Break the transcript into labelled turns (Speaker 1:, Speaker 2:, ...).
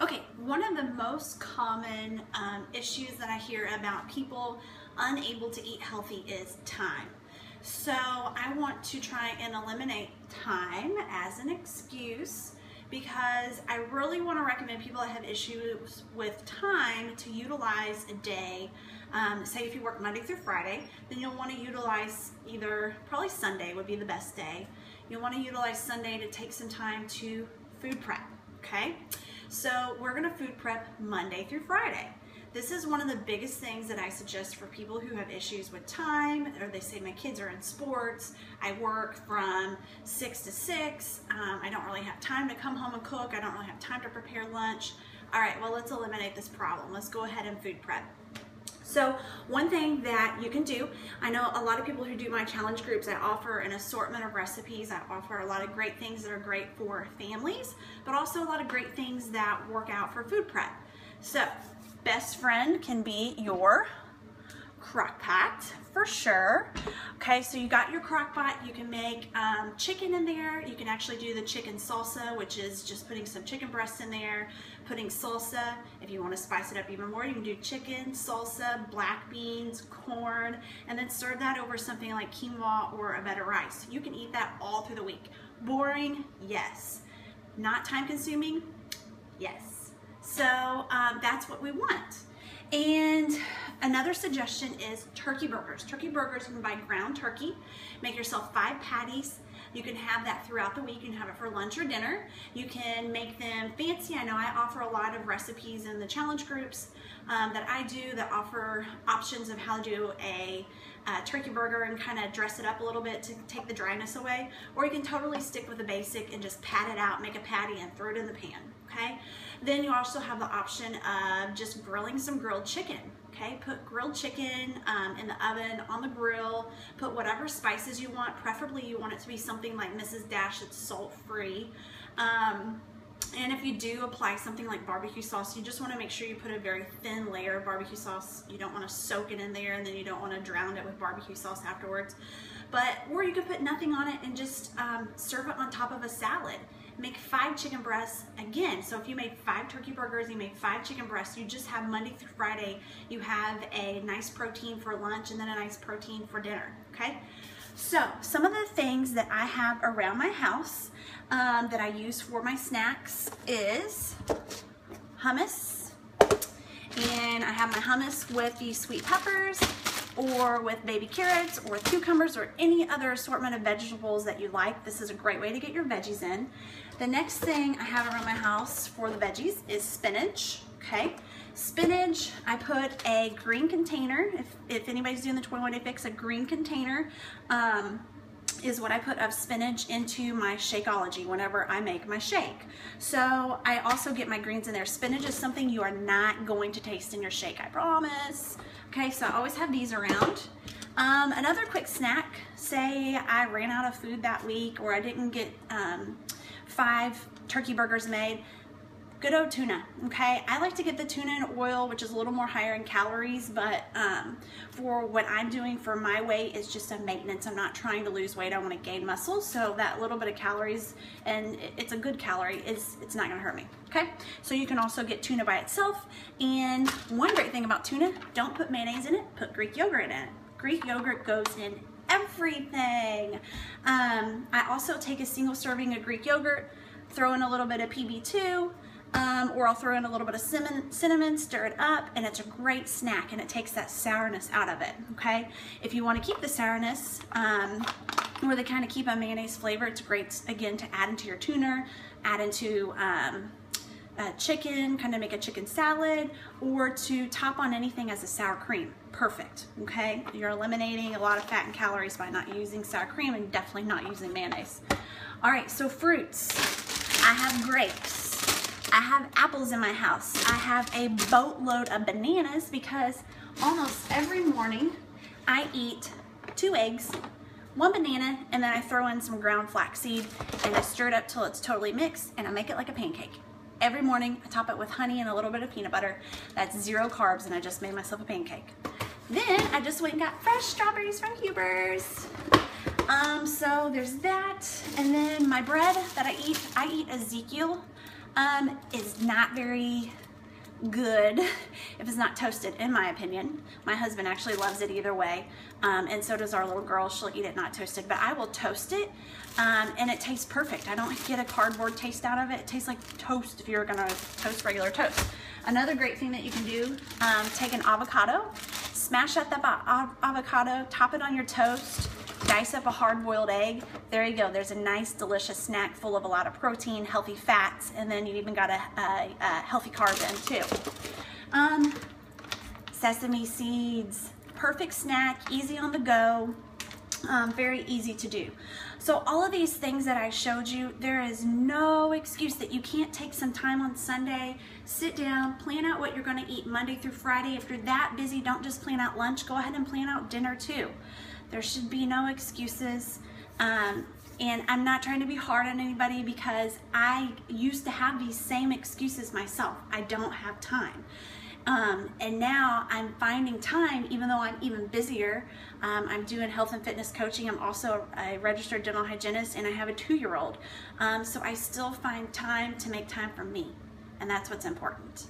Speaker 1: Okay, one of the most common um, issues that I hear about people unable to eat healthy is time. So I want to try and eliminate time as an excuse because I really want to recommend people that have issues with time to utilize a day. Um, say if you work Monday through Friday, then you'll want to utilize either, probably Sunday would be the best day. You'll want to utilize Sunday to take some time to food prep, okay? So we're gonna food prep Monday through Friday. This is one of the biggest things that I suggest for people who have issues with time, or they say my kids are in sports, I work from six to six, um, I don't really have time to come home and cook, I don't really have time to prepare lunch. All right, well, let's eliminate this problem. Let's go ahead and food prep. So one thing that you can do, I know a lot of people who do my challenge groups, I offer an assortment of recipes. I offer a lot of great things that are great for families, but also a lot of great things that work out for food prep. So best friend can be your crock pot for sure. Okay, so you got your crock pot. You can make um, chicken in there. You can actually do the chicken salsa, which is just putting some chicken breasts in there, putting salsa. If you want to spice it up even more, you can do chicken, salsa, black beans, corn, and then serve that over something like quinoa or a bed of rice. You can eat that all through the week. Boring? Yes. Not time consuming? Yes. So um, that's what we want. And another suggestion is turkey burgers. Turkey burgers, you can buy ground turkey. Make yourself five patties. You can have that throughout the week. You can have it for lunch or dinner. You can make them fancy. I know I offer a lot of recipes in the challenge groups um, that I do that offer options of how to do a uh, turkey burger and kind of dress it up a little bit to take the dryness away. Or you can totally stick with the basic and just pat it out, make a patty and throw it in the pan, okay? Then you also have the option of just grilling some grilled chicken. Okay, put grilled chicken um, in the oven, on the grill, put whatever spices you want. Preferably you want it to be something like Mrs. Dash that's salt-free. Um, and if you do apply something like barbecue sauce, you just want to make sure you put a very thin layer of barbecue sauce. You don't want to soak it in there and then you don't want to drown it with barbecue sauce afterwards. But, or you could put nothing on it and just um, serve it on top of a salad make five chicken breasts again. So if you make five turkey burgers, you make five chicken breasts, you just have Monday through Friday, you have a nice protein for lunch and then a nice protein for dinner, okay? So some of the things that I have around my house um, that I use for my snacks is hummus. And I have my hummus with the sweet peppers or with baby carrots or cucumbers or any other assortment of vegetables that you like. This is a great way to get your veggies in. The next thing I have around my house for the veggies is spinach, okay? Spinach, I put a green container. If, if anybody's doing the 21 Day Fix, a green container um, is what I put of spinach into my Shakeology whenever I make my shake. So I also get my greens in there. Spinach is something you are not going to taste in your shake, I promise. Okay, so I always have these around. Um, another quick snack, say I ran out of food that week or I didn't get um, five turkey burgers made, good old tuna, okay? I like to get the tuna in oil, which is a little more higher in calories, but um, for what I'm doing for my weight it's just a maintenance. I'm not trying to lose weight, I wanna gain muscle, so that little bit of calories, and it's a good calorie, is it's not gonna hurt me, okay? So you can also get tuna by itself, and one great thing about tuna, don't put mayonnaise in it, put Greek yogurt in it. Greek yogurt goes in everything. Um, I also take a single serving of Greek yogurt, throw in a little bit of PB2, um, or I'll throw in a little bit of cinnamon, cinnamon, stir it up, and it's a great snack, and it takes that sourness out of it, okay? If you want to keep the sourness, um, or they kind of keep a mayonnaise flavor, it's great, again, to add into your tuna, add into um, chicken, kind of make a chicken salad, or to top on anything as a sour cream. Perfect, okay? You're eliminating a lot of fat and calories by not using sour cream and definitely not using mayonnaise. All right, so fruits. I have grapes. I have apples in my house. I have a boatload of bananas because almost every morning I eat two eggs, one banana, and then I throw in some ground flaxseed and I stir it up till it's totally mixed and I make it like a pancake every morning. I top it with honey and a little bit of peanut butter. That's zero carbs and I just made myself a pancake. Then I just went and got fresh strawberries from Huber's. Um, so there's that. And then my bread that I eat, I eat Ezekiel um, is not very good if it's not toasted, in my opinion. My husband actually loves it either way, um, and so does our little girl. She'll eat it not toasted, but I will toast it, um, and it tastes perfect. I don't get a cardboard taste out of it. It tastes like toast if you're gonna toast regular toast. Another great thing that you can do, um, take an avocado, smash up the avocado, top it on your toast, dice up a hard-boiled egg. There you go. There's a nice, delicious snack full of a lot of protein, healthy fats, and then you've even got a, a, a healthy carb in too. Um, sesame seeds, perfect snack, easy on the go, um, very easy to do. So all of these things that I showed you, there is no excuse that you can't take some time on Sunday, sit down, plan out what you're gonna eat Monday through Friday. If you're that busy, don't just plan out lunch, go ahead and plan out dinner too. There should be no excuses. Um, and I'm not trying to be hard on anybody because I used to have these same excuses myself. I don't have time. Um, and now I'm finding time, even though I'm even busier. Um, I'm doing health and fitness coaching. I'm also a registered dental hygienist, and I have a two year old. Um, so I still find time to make time for me, and that's what's important.